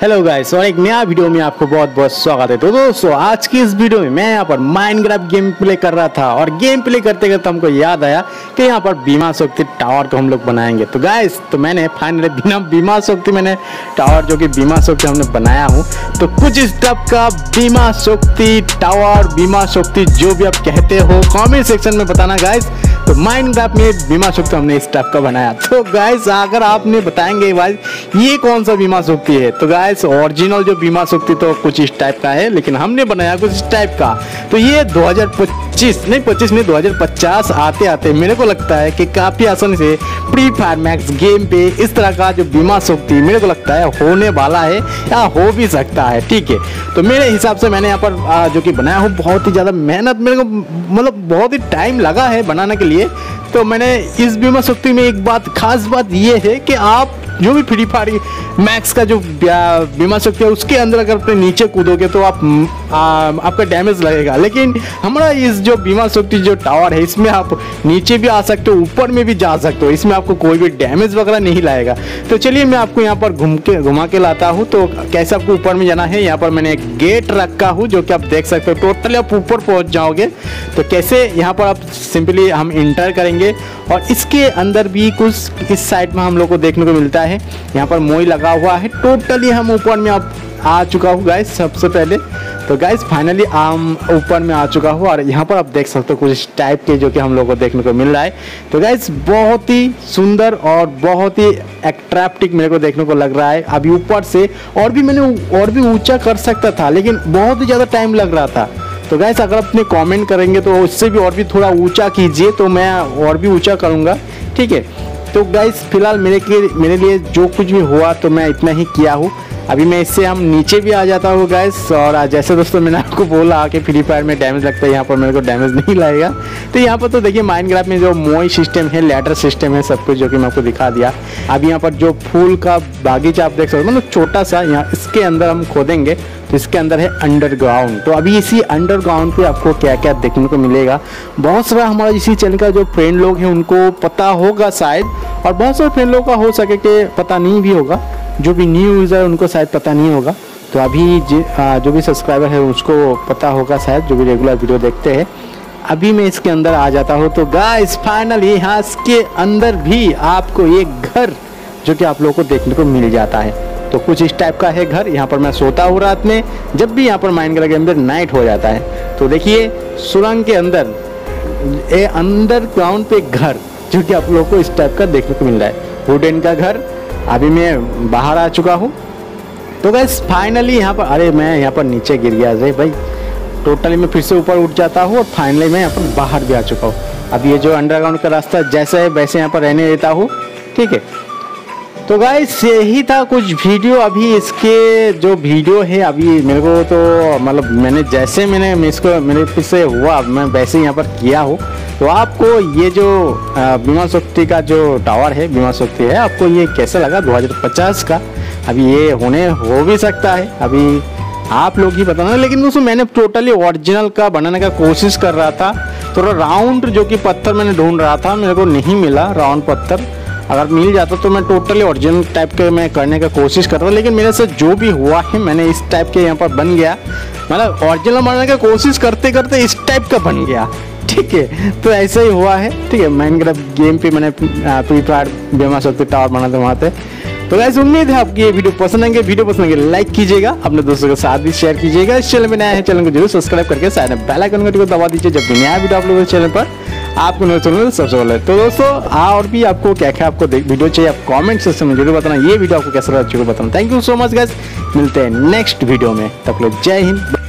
Hello guys और एक नया वीडियो में आपको बहुत बहुत स्वागत है। तो दोस्तों, आज की इस वीडियो में मैं यहाँ पर माइनक्राफ्ट गेम प्ले कर रहा था और गेम प्ले करते करते हमको याद आया कि यहाँ पर बीमा शक्ति टावर को हम लोग बनाएँगे। तो गाइस तो मैंने फाइनली बिना बीमा शक्ति मैंने टावर जो कि बीमा शक्ति हमने बनाया हूँ तो कुछ इस टाइप का बीमा शक्ति टावर बीमा शक्ति जो भी आप कहते हो कॉमेंट सेक्शन में बताना गाइस तो माइनक्राफ्ट में बीमा शक्ति हमने इस टाइप का बनाया। तो गाइस अगर आपने बताएँगे भाई ये कौन सा बीमा सुखती है? तो गाइस ओरिजिनल जो बीमा सुखती तो कुछ इस टाइप का है, लेकिन हमने बनाया कुछ इस टाइप का। तो ये 2025 नहीं 25 में 2050 आते आते मेरे को लगता है कि काफ़ी आसानी से फ्री फायर मैक्स गेम पे इस तरह का जो बीमा शक्ति मेरे को लगता है होने वाला है या हो भी सकता है, ठीक है। तो मेरे हिसाब से मैंने यहाँ पर जो कि बनाया हूँ, बहुत ही ज़्यादा मेहनत, मेरे को मतलब बहुत ही टाइम लगा है बनाने के लिए। तो मैंने इस बीमा शक्ति में एक बात, खास बात ये है कि आप जो भी फ्री फायर मैक्स का जो बीमा शक्ति है उसके अंदर अगर अपने नीचे कूदोगे तो आप आ, आपका डैमेज लगेगा। लेकिन हमारा इस जो बीमा शक्ति जो टावर है इसमें आप नीचे भी आ सकते हो ऊपर में भी जा सकते हो। इसमें आपको कोई भी डैमेज वगैरह नहीं लाएगा। तो चलिए मैं आपको यहाँ पर घूम के घुमा के लाता हूँ। तो कैसे आपको ऊपर में जाना है यहाँ पर मैंने एक गेट रखा हूँ जो कि आप देख सकते हो। टोटली आप ऊपर पहुँच जाओगे। तो कैसे यहाँ पर आप सिंपली हम इंटर करेंगे। और इसके अंदर भी कुछ इस साइड में हम लोग को देखने को मिलता है। यहाँ पर मोई लगा हुआ है। टोटली हम ऊपर में अब आ चुका हूँ गाइस सबसे पहले। तो गाइस फाइनली आम ऊपर में आ चुका हूँ और यहाँ पर आप देख सकते हो कुछ इस टाइप के जो कि हम लोग को देखने को मिल रहा है। तो गाइस बहुत ही सुंदर और बहुत ही एट्रैक्टिव मेरे को देखने को लग रहा है। अभी ऊपर से और भी मैंने और भी ऊँचा कर सकता था, लेकिन बहुत ही ज़्यादा टाइम लग रहा था। तो गैस अगर अपने कमेंट करेंगे तो उससे भी और भी थोड़ा ऊँचा कीजिए तो मैं और भी ऊँचा करूँगा। ठीक है? तो गाइस फ़िलहाल मेरे के मेरे लिए जो कुछ भी हुआ तो मैं इतना ही किया हूँ। अभी मैं इससे हम नीचे भी आ जाता हूँ गैस और जैसे दोस्तों मैंने आपको बोला कि फ्री फायर में डैमेज लगता है, यहाँ पर मेरे को डैमेज नहीं लगेगा। तो यहाँ पर तो देखिए माइनक्राफ्ट में जो मोई सिस्टम है लेटर सिस्टम है, सब कुछ जो कि मैं आपको दिखा दिया। अभी यहाँ पर जो फूल का बागीचा आप देख सकते हो मतलब छोटा सा यहाँ इसके अंदर हम खोदेंगे तो इसके अंदर है अंडरग्राउंड तो अभी इसी अंडरग्राउंड पे आपको क्या क्या देखने को मिलेगा। बहुत सारा हमारा इसी चैनल का जो फ्रेंड लोग हैं, उनको पता होगा शायद, और बहुत सारे फ्रेंड लोग का हो सके कि पता नहीं भी होगा। जो भी न्यू यूज़र उनको शायद पता नहीं होगा। तो अभी जो भी सब्सक्राइबर है, उसको पता होगा शायद, जो भी रेगुलर वीडियो देखते हैं। अभी मैं इसके अंदर आ जाता हूँ। तो गाइस फाइनली यहाँ इसके अंदर भी आपको एक घर जो कि आप लोगों को देखने को मिल जाता है। तो कुछ इस टाइप का है घर। यहाँ पर मैं सोता हूँ रात में। जब भी यहाँ पर माइंड के अंदर नाइट हो जाता है। तो देखिए, सुरंग के अंदर ए अंदर ग्राउंड पे घर जो कि आप लोगों को इस टाइप का देखने को मिल रहा है। वुडन का घर अभी मैं बाहर आ चुका हूँ। तो गैस फाइनली यहाँ पर, अरे मैं यहाँ पर नीचे गिर गया। अरे भाई टोटली मैं फिर से ऊपर उठ जाता हूँ और फाइनली मैं यहाँ पर बाहर भी आ चुका हूँ। अब ये जो अंडरग्राउंड का रास्ता जैसा है, वैसे यहाँ पर रहने देता हूँ। ठीक है? तो गाइस यही था कुछ वीडियो अभी इसके जो वीडियो है, अभी मेरे को तो मतलब मैंने जैसे मैंने इसको, मेरे से हुआ, मैं वैसे यहाँ पर किया हूँ। तो आपको ये जो बीमा शक्ति का जो टावर है, बीमा शक्ति है, आपको ये कैसा लगा 2050 का? अभी ये होने हो भी सकता है। अभी आप लोग ही बताना, लेकिन उसमें मैंने टोटली ओरिजिनल का बनाने का कोशिश कर रहा था। थोड़ा तो राउंड जो कि पत्थर मैंने ढूंढ रहा था, मेरे को नहीं मिला राउंड पत्थर। अगर मिल जाता तो मैं टोटली ओरिजिनल टाइप के मैं करने का कोशिश कर रहा था, लेकिन मेरे से जो भी हुआ है, मैंने इस टाइप के यहाँ पर बन गया। मतलब ओरिजिनल बनाने का कोशिश करते करते इस टाइप का बन गया। ठीक है तो ऐसा ही हुआ है। ठीक है माइनक्राफ्ट गेम पे मैंने फ्री फायर बेमा सकते टावर बनाते वहाँ पे। तो वैसे उम्मीद है आपकी ये वीडियो पसंद आएँगे। वीडियो पसंद आएँगे लाइक कीजिएगा। अपने दोस्तों के साथ भी शेयर कीजिएगा। इस चैनल में नया है चैनल को ज़रूर सब्सक्राइब करके साइड में बेल आइकन को दबा दीजिए। जब भी नया वीडियो आप लोगों के चैनल पर, आपको नोटिफिकेशन सबसे पहले। तो दोस्तों, और भी आपको क्या क्या आपको वीडियो चाहिए, आप कमेंट सेक्शन में ज़रूर बताना। ये वीडियो आपको कैसा लगा ज़रूर बताना। Thank you so much guys मिलते हैं नेक्स्ट वीडियो में। तब लोग जय हिंद।